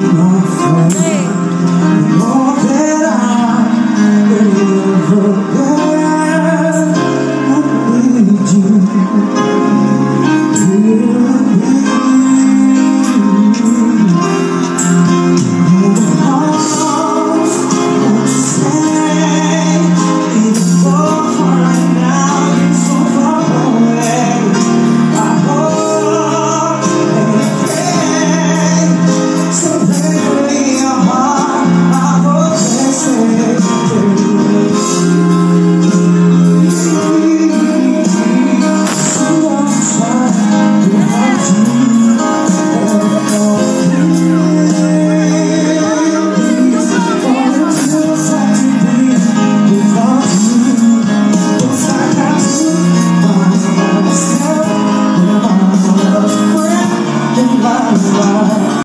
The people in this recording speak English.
More than I ever